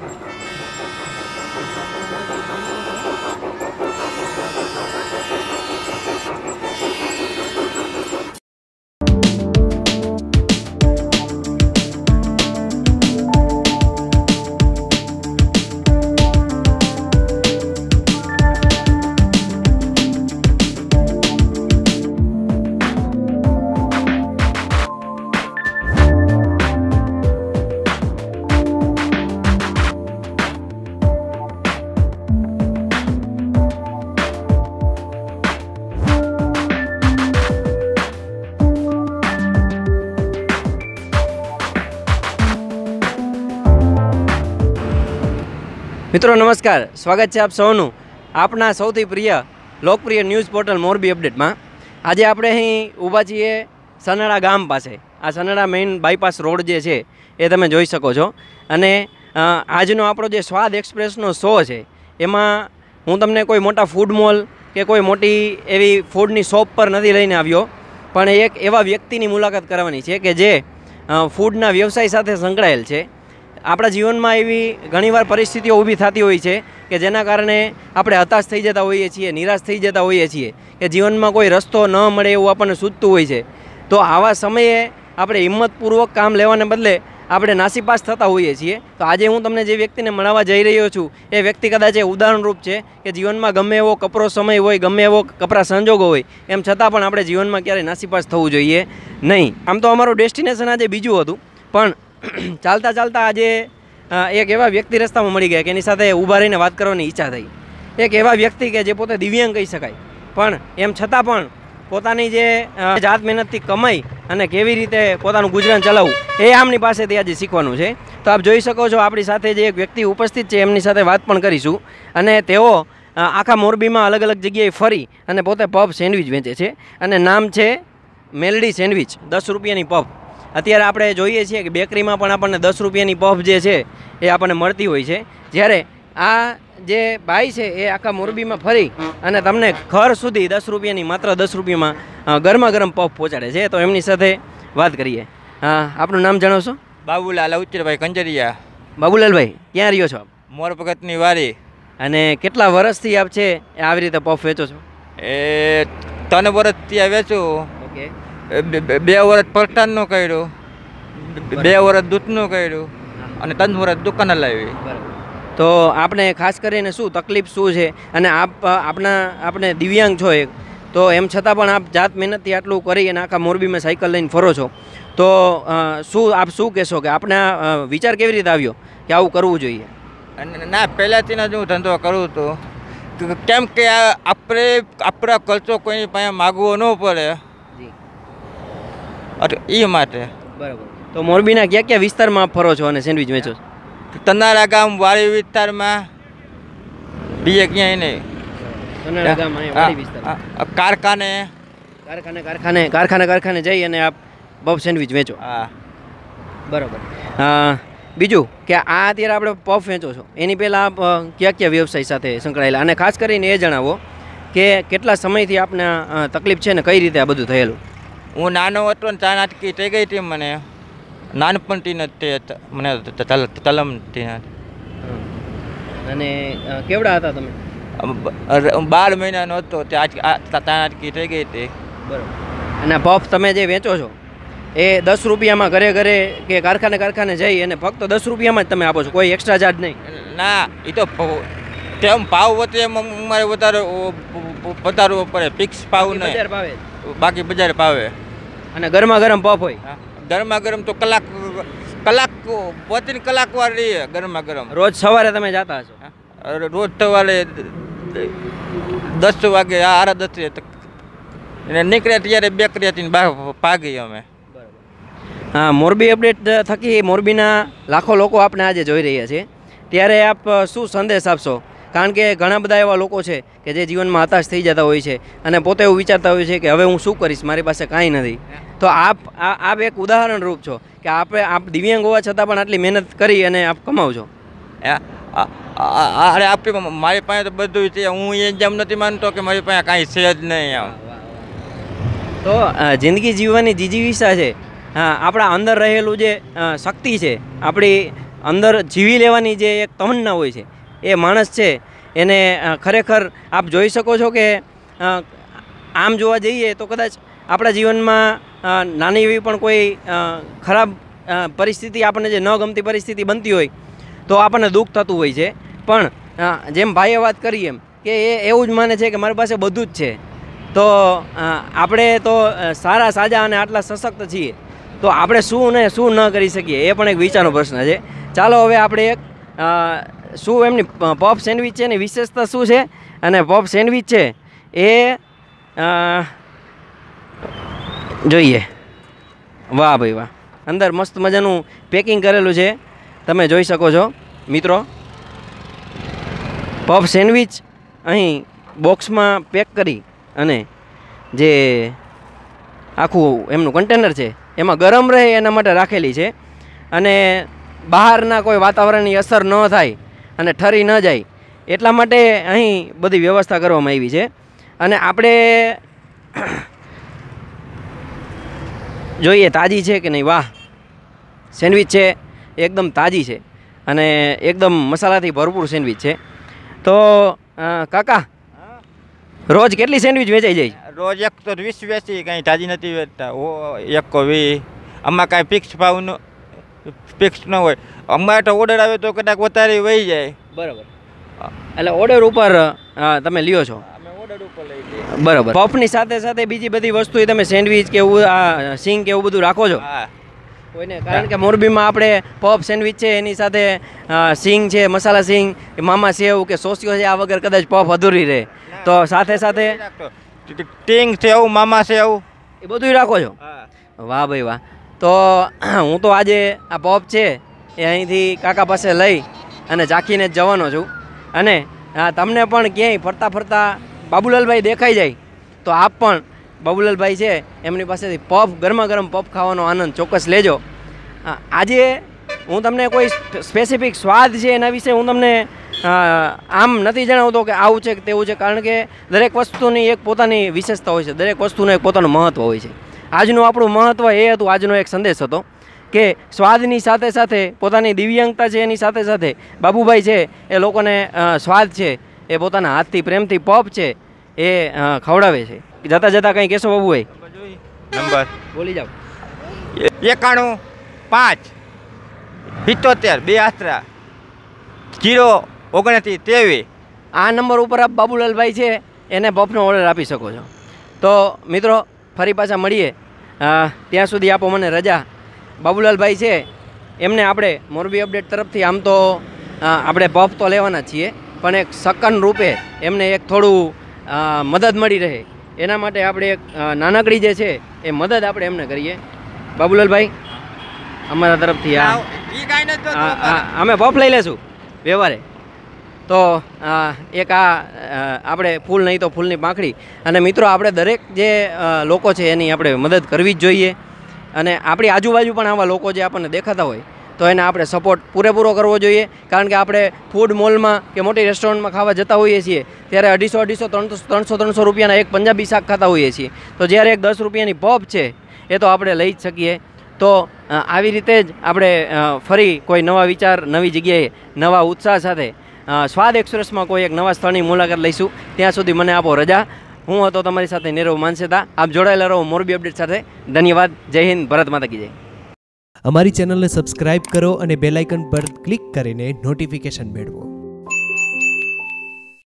Thank you. મિત્રો, નમસ્કાર. સ્વાગત છે આપ સૌનું આપના સૌથી પ્રિય, લોકપ્રિય ન્યૂઝ પોર્ટલ મોરબી અપડેટમાં. આજે આપણે અહીં ઊભા છીએ સનાળા ગામ પાસે. આ સનાળા મેઇન બાયપાસ રોડ જે છે, એ તમે જોઈ શકો છો. અને આજનો આપણો જે સ્વાદ એક્સપ્રેસનો શો છે, એમાં હું તમને કોઈ મોટા ફૂડ મોલ કે કોઈ મોટી એવી ફૂડની શોપ પર નથી લઈને આવ્યો, પણ એક એવા વ્યક્તિની મુલાકાત કરવાની છે કે જે ફૂડના વ્યવસાય સાથે સંકળાયેલ છે. આપણા જીવનમાં એવી ઘણીવાર પરિસ્થિતિઓ ઊભી થતી હોય છે કે જેના કારણે આપણે હતાશ થઈ જતા હોઈએ છીએ, નિરાશ થઈ જતા હોઈએ છીએ કે જીવનમાં કોઈ રસ્તો ન મળે એવું આપણને સૂચતું હોય છે. તો આવા સમયે આપણે હિંમતપૂર્વક કામ લેવાને બદલે આપણે નાસીપાસ થતા હોઈએ છીએ. તો આજે હું તમને જે વ્યક્તિને મળવા જઈ રહ્યો છું, એ વ્યક્તિ કદાચ એ ઉદાહરણરૂપ છે કે જીવનમાં ગમે એવો કપરો સમય હોય, ગમે એવો કપરા સંજોગો હોય, એમ છતાં પણ આપણે જીવનમાં ક્યારેય નાસીપાસ થવું જોઈએ નહીં. આમ તો અમારું ડેસ્ટિનેશન આજે બીજું હતું, પણ ચાલતા ચાલતા આજે એક એવા વ્યક્તિ રસ્તામાં મળી ગયા કે એની સાથે ઊભા રહીને વાત કરવાની ઈચ્છા થઈ. એક એવા વ્યક્તિ કે જે પોતે દિવ્યાંગ કહી શકાય. પણ એમ છતાં પણ પોતાની જે જાત મહેનતથી કમાઈ અને કેવી રીતે પોતાનું ગુજરાન ચલાવવું, એ આમની પાસેથી આજે શીખવાનું છે. તો આપ જોઈ શકો છો આપણી સાથે જે એક વ્યક્તિ ઉપસ્થિત છે, એમની સાથે વાત પણ કરીશું. અને તેઓ આખા મોરબીમાં અલગ અલગ જગ્યાએ ફરી અને પોતે પફ સેન્ડવિચ વેચે છે. અને નામ છે મેલડી સેન્ડવિચ, દસ રૂપિયાની પફ. અત્યારે આપણે જોઈએ છીએ કે બેકરીમાં પણ આપણને દસ રૂપિયાની પફ જે છે એ આપણને મળતી હોય છે. જ્યારે આ જે ભાઈ છે એ આખા મોરબીમાં ફરી અને તમને ઘર સુધી દસ રૂપિયાની માત્ર દસ રૂપિયામાં ગરમા ગરમ પફ પહોંચાડે છે. તો એમની સાથે વાત કરીએ. હા આપનું નામ જણાવશો? બાબુલાલ ઉચ્ચરભાઈ કંજરિયા. બાબુલાલભાઈ ક્યાં રહ્યો છો આપ? મોર ભગતની વારી. અને કેટલા વર્ષથી આપ છે એ આવી રીતે પફ વેચો છો? એ ત્રણ વર્ષથી ત્યાં વેચું. ઓકે. બે- વરસ વર્ષ પરટાનનું કર્યું. બે વર્ષ દૂધનું કર્યું. અને ત્રણ વર્ષ દુકાન લાવી. તો આપણે ખાસ કરીને શું તકલીફ શું છે? અને આપ આપણા આપના આપણે દિવ્યાંગ છો એક. તો એમ છતાં પણ આપ જાત મહેનતથી આટલું કરી અને આખા મોરબીમાં સાયકલ લઈને ફરો છો. તો શું આપ શું કહેશો કે આપને વિચાર કેવી રીતે આવ્યો કે આવું કરવું જોઈએ? અને ના પહેલાંથી જ હું ધંધો કરું તો. કેમ કે આ આપણે આપણા ખર્ચો કોઈ પાસે માગવો ન પડે. એ માટે. બરાબર. તો મોરબીના ક્યાં કયા વિસ્તારમાં ફરો છો અને સેન્ડવિચ વેચો છો? તનારા ગામ વાળી વિસ્તારમાં. બીજે ક્યાંય નહીં. કારખાને. કારખાને કારખાને કારખાને કારખાને જઈ અને આપ પફ સેન્ડવિચ વેચો. હા. બરાબર. બીજું કે આ અત્યારે આપણે પફ વેચો છો. એની પહેલાં આપ કયા કયા વ્યવસાય સાથે સંકળાયેલા? અને ખાસ કરીને એ જણાવો કે કેટલા સમયથી આપને તકલીફ છે ને કઈ રીતે આ બધું થયેલું? હું નાનો હતો ને ત્યાં નાટકી થઈ ગઈ હતી મને. નાનપણથી જ તે મને તલ તલમથી. અને કેવડા હતા તમે? બાર મહિનાનો હતો તે આજ આ તા તા નાટકી થઈ ગઈ હતી. બરાબર. અને પફ તમે જે વેચો છો એ દસ રૂપિયામાં ઘરે ઘરે કે કારખાને કારખાને જઈ અને ફક્ત દસ રૂપિયામાં જ તમે આપો છો કોઈ એક્સ્ટ્રા ચાર્જ નહીં? ના એ તો તેમ ભાવ એમ અમારે વધારે વધારવો પડે ફિક્સ ભાવ નહીં. ભાવે બાકી બજાર ભાવે. અને ગરમા ગરમ પફ હોય. ગરમા ગરમ તો કલાક કલાક પોતે કલાક વાર રહીએ ગરમા ગરમ રોજ સવારે તમે જતા હશો? રોજ સવારે દસ વાગે આરા દસ અને નીકળે ત્યારે બેકરીથી બહાર ભાગી અમે. હા મોરબી અપડેટ થકી મોરબીના લાખો લોકો આપણે આજે જોઈ રહ્યા છે. ત્યારે આપ શું સંદેશ આપશો? કારણ કે ઘણા બધા એવા લોકો છે કે જે જીવનમાં હતાશ થઈ જતા હોય છે અને પોતે એવું વિચારતા હોય છે કે હવે હું શું કરીશ મારી પાસે કાંઈ નથી. તો આપ આપ એક ઉદાહરણ રૂપ છો કે આપણે આપ દિવ્યાંગ હોવા છતાં પણ આટલી મહેનત કરી અને આપ કમાવ છો અરે આપી મારી પાસે તો બધું છે. હું એ જેમ નથી માનતો કે મારી પાસે કાંઈ છે જ નહીં આમ. તો જિંદગી જીવવાની જીજીવિષા છે. હા આપણા અંદર રહેલું જે શક્તિ છે આપણી અંદર જીવી લેવાની જે એક તમન્ના હોય છે એ માણસ છે, એને ખરેખર આપ જોઈ શકો છો કે આમ જોવા જઈએ તો કદાચ આપણા જીવનમાં નાની એવી પણ કોઈ ખરાબ પરિસ્થિતિ આપણને જે ન ગમતી પરિસ્થિતિ બનતી હોય, તો આપણને દુઃખ થતું હોય છે. પણ જેમ ભાઈએ વાત કરી એમ કે એ એવું જ માને છે કે મારી પાસે બધું જ છે. તો આપણે તો સારા, સાજા અને આટલા સશક્ત છીએ. તો આપણે શું ને શું ન કરી શકીએ, એ પણ એક વિચારનો પ્રશ્ન છે. ચાલો હવે આપણે એક શું એમની પોપ સેન્ડવિચ છે એની વિશેષતા શું છે? અને પફ સેન્ડવિચ છે એ જોઈએ. વાહ ભાઈ વાહ. અંદર મસ્ત મજાનું પેકિંગ કરેલું છે. તમે જોઈ શકો છો, મિત્રો. પફ સેન્ડવિચ અહીં બોક્સમાં પેક કરી અને જે આખું એમનું કન્ટેનર છે, એમાં ગરમ રહે એના માટે રાખેલી છે. અને બહારના કોઈ વાતાવરણની અસર ન થાય અને ઠરી ન જાય, એટલા માટે અહીં બધી વ્યવસ્થા કરવામાં આવી છે. અને આપણે જોઈએ તાજી છે કે નહીં? વાહ! સેન્ડવિચ છે, એકદમ તાજી છે અને એકદમ મસાલાથી ભરપૂર સેન્ડવિચ છે. તો કાકા, રોજ કેટલી સેન્ડવિચ વેચાઈ જાય? રોજ એક તો વીસ વેચી, કાંઈ તાજી નથી વેચતા. એક વી આમાં કાંઈ ફિક્સ ભાવનું ફિક્સ ન હોય. અમારે તો ઓર્ડર આવે તો કદાચ વધારે વહી જાય. બરાબર. એટલે ઓર્ડર ઉપર તમે લ્યો છો. અમે ઓર્ડર ઉપર લઈ લઈએ. બરાબર. પફની સાથે સાથે બીજી બધી વસ્તુ તમે સેન્ડવિચ કે એવું આ સિંગ કે એવું બધું રાખો છો? કોઈને કારણ કે મોરબીમાં આપણે પફ સેન્ડવિચ છે એની સાથે સિંગ છે મસાલા સિંગ કે મામા સેવ કે સોસિયો છે આ વગર કદાચ પફ અધૂરી રહે. તો સાથે સાથે ટીંગ છે એવું મામા છે એવું એ બધું રાખો છો? વાહ ભાઈ વાહ. તો હું તો આજે આ પોપ છે એ અહીંથી કાકા પાસે લઈ અને ચાખીને જ જવાનો છું. અને તમને પણ ક્યાંય ફરતા ફરતા બાબુલાલભાઈ દેખાઈ જાય, તો આપ પણ બાબુલાલભાઈ છે, એમની પાસેથી પફ ગરમા ગરમ પફ ખાવાનો આનંદ ચોક્કસ લેજો. આજે હું તમને કોઈ સ્પેસિફિક સ્વાદ છે એના વિશે હું તમને આમ નથી જણાવતો કે આવું છે કે તેવું છે, કારણ કે દરેક વસ્તુની એક પોતાની વિશેષતા હોય છે, દરેક વસ્તુનું એક પોતાનું મહત્ત્વ હોય છે. આજનું આપણું મહત્ત્વ એ હતું આજનો એક સંદેશ હતો કે સ્વાદની સાથે સાથે પોતાની દિવ્યાંગતા છે એની સાથે સાથે બાબુભાઈ છે એ લોકોને સ્વાદ છે એ પોતાના હાથથી પ્રેમથી પપ છે એ ખવડાવે છે. જતાં જતાં કંઈ કહેશો બાબુભાઈ? નંબર. બોલી જાઓ. એકાણું પાંચ સિત્તોતેર બે આસ્ત્રા જીરો ઓગણત્રીસ ત્રેવીસ. આ નંબર ઉપર આપ બાબુલાલભાઈ છે એને પફનો ઓર્ડર આપી શકો છો. તો મિત્રો ફરી પાછા મળીએ. ત્યાં સુધી આપો મને રજા. બાબુલાલભાઈ છે. એમને આપણે મોરબી અપડેટ તરફથી આમ તો આપણે પફ તો લેવાના જ છીએ પણ એક સકન રૂપે એમને એક થોડું મદદ મળી રહે. એના માટે આપણે એક નાનકડી જે છે એ મદદ આપણે એમને કરીએ. બાબુલાલભાઈ અમારા તરફથી. આ- અમે પફ લઈ લેશું. વ્યવહારે. તો એક આ આપણે ફૂલ નહીં તો ફૂલની પાંખડી. અને મિત્રો, આપણે દરેક જે લોકો છે એની આપણે મદદ કરવી જ જોઈએ. અને આપણી આજુબાજુ પણ આવા લોકો જે આપણને દેખાતા હોય, તો એને આપણે સપોર્ટ પૂરેપૂરો કરવો જોઈએ. કારણ કે આપણે ફૂડ મોલમાં કે મોટી રેસ્ટોરન્ટમાં ખાવા જતા હોઈએ છીએ, ત્યારે અઢીસો અઢીસો, ત્રણસો ત્રણસો ત્રણસો રૂપિયાના એક પંજાબી શાક ખાતા હોઈએ છીએ. તો જ્યારે એક દસ રૂપિયાની પફ છે, એ તો આપણે લઈ જ શકીએ. તો આવી રીતે જ આપણે ફરી કોઈ નવા વિચાર, નવી જગ્યાએ, નવા ઉત્સાહ સાથે સ્વાદ એક્સપ્રેસમાં કોઈ એક નવા સ્થળની મુલાકાત લઈશું. ત્યાં સુધી મને આપો રજા. હું હતો તમારી સાથે નીરવ માનસેતા. આપ જોડાયેલા રહો મોરબી અપડેટ સાથે. ધન્યવાદ. જય હિન્દ. ભરત માતા કી જય. અમારી ચેનલને સબસ્ક્રાઇબ કરો અને બેલાઇકન પર ક્લિક કરીને નોટિફિકેશન મેળવો.